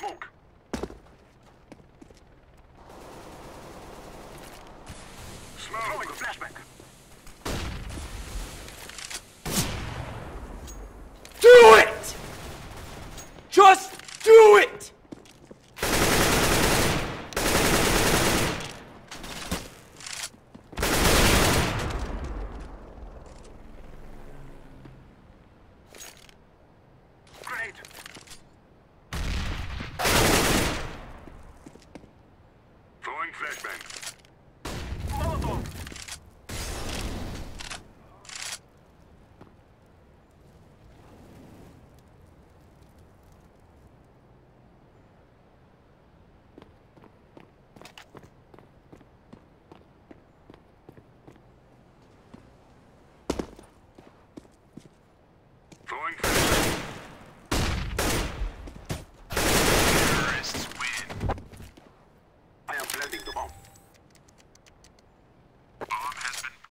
smoke. Smoke. Throwing flashback. Throwing flashbang.